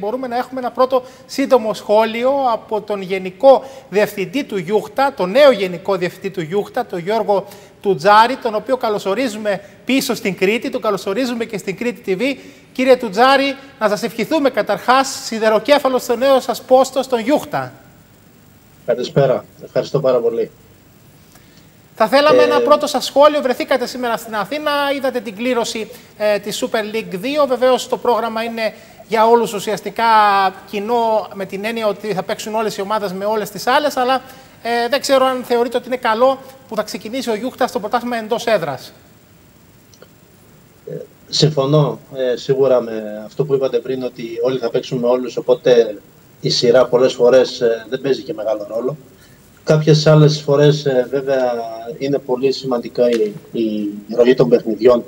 μπορούμε να έχουμε ένα πρώτο σύντομο σχόλιο από τον Γενικό Διευθυντή του Γιούχτα, τον νέο Γενικό Διευθυντή του Γιούχτα, τον Γιώργο Τουτζάρη, τον οποίο καλωσορίζουμε πίσω στην Κρήτη, τον καλωσορίζουμε και στην Κρήτη TV. Κύριε Τουτζάρη, να σας ευχηθούμε καταρχάς σιδεροκέφαλος στο νέο σας πόστος στον Γιούχτα. Καλησπέρα. Ευχαριστώ πάρα πολύ. Θα θέλαμε ε... ένα πρώτο σας σχόλιο. Βρεθήκατε σήμερα στην Αθήνα, είδατε την κλήρωση ε, της Super League 2. Βεβαίως το πρόγραμμα είναι για όλους ουσιαστικά κοινό με την έννοια ότι θα παίξουν όλες οι ομάδες με όλες τις άλλες, αλλά ε, δεν ξέρω αν θεωρείτε ότι είναι καλό που θα ξεκινήσει ο Γιούχτα στο πρωτάθλημα εντός έδρας. Ε, συμφωνώ ε, σίγουρα με αυτό που είπατε πριν ότι όλοι θα παίξουν με όλους, οπότε η σειρά πολλές φορές ε, δεν παίζει και μεγάλο ρόλο. Κάποιες άλλες φορές βέβαια είναι πολύ σημαντικά η, η ροή των παιχνιδιών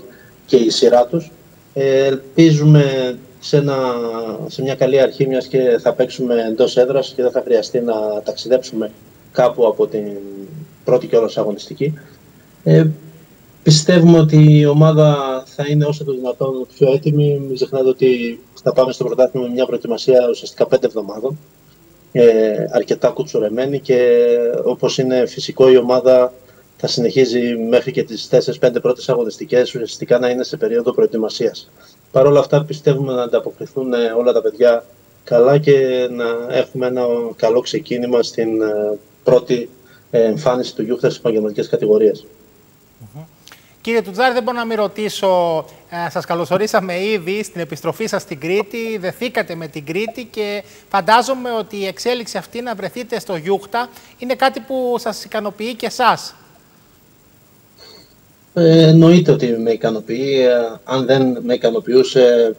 και η σειρά τους. ελπίζουμε σε, ένα, σε μια καλή αρχή, μιας και θα παίξουμε εντός έδρας και δεν θα χρειαστεί να ταξιδέψουμε κάπου από την πρώτη και όλος αγωνιστική. Ε, πιστεύουμε ότι η ομάδα θα είναι όσο το δυνατόν πιο έτοιμη. Μην ξεχνάτε ότι θα πάμε στο πρωτάθλημα με μια προετοιμασία ουσιαστικά πέντε εβδομάδων. Ε, αρκετά κουτσουρεμένη και όπως είναι φυσικό η ομάδα θα συνεχίζει μέχρι και τις 4-5 πρώτες αγωνιστικές ουσιαστικά να είναι σε περίοδο προετοιμασίας. Παρ' όλα αυτά πιστεύουμε να ανταποκριθούν ε, όλα τα παιδιά καλά και να έχουμε ένα καλό ξεκίνημα στην ε, πρώτη ε, εμφάνιση του Γιούχτα στις επαγγελματικές κατηγορίες. Κύριε Τουτζάρη, δεν μπορώ να μην ρωτήσω, ε, σας καλωσορίσαμε ήδη στην επιστροφή σας στην Κρήτη, δεθήκατε με την Κρήτη και φαντάζομαι ότι η εξέλιξη αυτή να βρεθείτε στο Γιούχτα είναι κάτι που σας ικανοποιεί και εσάς. Ε, εννοείται ότι με ικανοποιεί. Ε, αν δεν με ικανοποιούσε,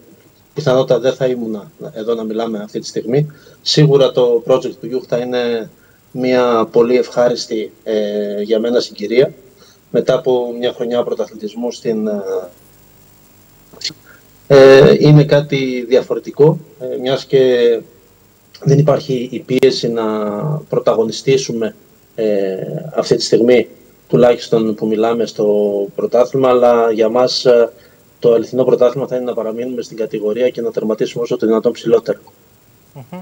πιθανότατα δεν θα ήμουν εδώ να μιλάμε αυτή τη στιγμή. Σίγουρα το project του Γιούχτα είναι μια πολύ ευχάριστη ε, για μένα συγκυρία. Μετά από μια χρονιά πρωταθλητισμού στην ε, είναι κάτι διαφορετικό, ε, μιας και δεν υπάρχει η πίεση να πρωταγωνιστήσουμε ε, αυτή τη στιγμή τουλάχιστον που μιλάμε στο πρωτάθλημα, αλλά για μας ε, το αληθινό πρωτάθλημα θα είναι να παραμείνουμε στην κατηγορία και να τερματίσουμε όσο το δυνατόν ψηλότερα. Mm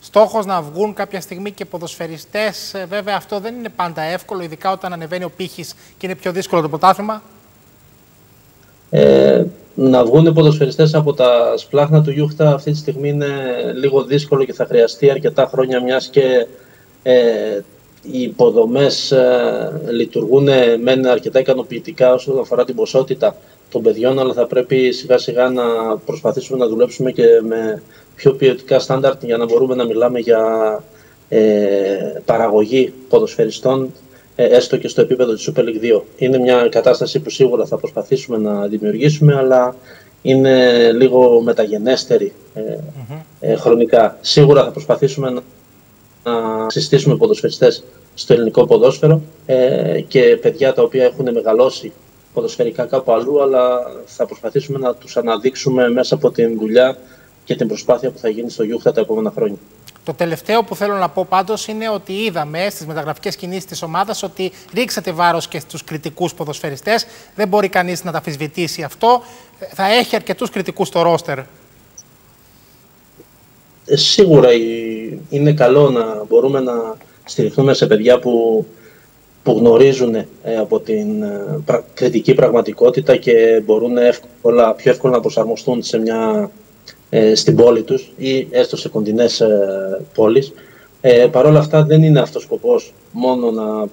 Στόχος να βγουν κάποια στιγμή και ποδοσφαιριστές, ε, βέβαια αυτό δεν είναι πάντα εύκολο, ειδικά όταν ανεβαίνει ο πύχης και είναι πιο δύσκολο το πρωτάθλημα. Ε, να βγουν ποδοσφαιριστές από τα σπλάχνα του Γιούχτα αυτή τη στιγμή είναι λίγο δύσκολο και θα χρειαστεί αρκετά χρόνια μιας και ε, οι υποδομές ε, λειτουργούν μεν αρκετά ικανοποιητικά όσον αφορά την ποσότητα των παιδιών, αλλά θα πρέπει σιγά σιγά να προσπαθήσουμε να δουλέψουμε και με πιο ποιοτικά στάνταρτ για να μπορούμε να μιλάμε για ε, παραγωγή ποδοσφαιριστών ε, έστω και στο επίπεδο της Super League 2. Είναι μια κατάσταση που σίγουρα θα προσπαθήσουμε να δημιουργήσουμε, αλλά είναι λίγο μεταγενέστερη ε, ε χρονικά. Σίγουρα θα προσπαθήσουμε να να συστήσουμε ποδοσφαιριστές στο ελληνικό ποδόσφαιρο ε, και παιδιά τα οποία έχουν μεγαλώσει ποδοσφαιρικά κάπου αλλού, αλλά θα προσπαθήσουμε να τους αναδείξουμε μέσα από την δουλειά και την προσπάθεια που θα γίνει στο Γιούχτα τα επόμενα χρόνια. Το τελευταίο που θέλω να πω πάντως είναι ότι είδαμε στις μεταγραφικές κινήσεις της ομάδας ότι ρίξατε βάρος και στους κριτικούς ποδοσφαιριστές. Δεν μπορεί κανείς να τα αφισβητήσει αυτό. Θα έχει αρκετούς κριτικούς στο ρόστερ ε, σίγουρα είναι καλό να μπορούμε να στηριχθούμε σε παιδιά που, που γνωρίζουν ε, από την ε, κριτική πραγματικότητα και μπορούν εύκολα, πιο εύκολα να προσαρμοστούν σε μια, στην πόλη τους ή έστω σε κοντινές πόλεις. Ε, Παρ' όλα αυτά δεν είναι αυτός ο σκοπός μόνο να,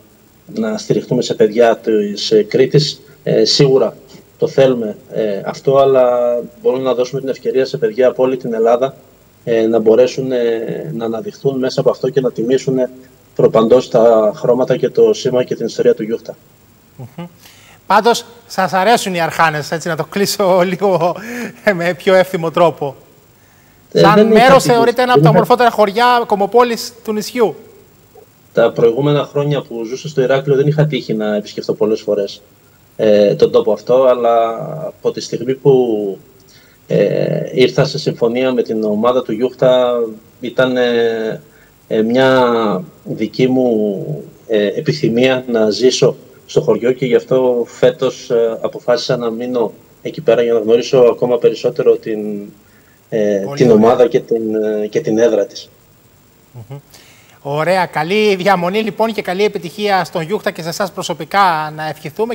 να στηριχθούμε σε παιδιά της Κρήτης. σίγουρα το θέλουμε αυτό, αλλά μπορούμε να δώσουμε την ευκαιρία σε παιδιά από όλη την Ελλάδα ε, να μπορέσουν ε, να αναδειχθούν μέσα από αυτό και να τιμήσουν προπαντός τα χρώματα και το σήμα και την ιστορία του Γιούχτα. Mm-hmm. Πάντως, σας αρέσουν οι αρχάνες, έτσι να το κλείσω λίγο ε, με πιο εύθυμο τρόπο. Ε, Σαν μέρος θεωρείται ένα από τα ομορφότερα χωριά κομοπόλης του νησιού. Τα προηγούμενα χρόνια που ζούσα στο Ηράκλειο δεν είχα τύχει να επισκεφτώ πολλές φορές ε, τον τόπο αυτό, αλλά από τη στιγμή που ε, ήρθα σε συμφωνία με την ομάδα του Γιούχτα. Ήταν ε, ε, μια δική μου ε, επιθυμία να ζήσω στο χωριό και γι' αυτό φέτος αποφάσισα να μείνω εκεί πέρα για να γνωρίσω ακόμα περισσότερο την ε, την ομάδα και την, και την έδρα της. Ωραία. Καλή διαμονή λοιπόν και καλή επιτυχία στον Γιούχτα και σε εσάς προσωπικά να ευχηθούμε.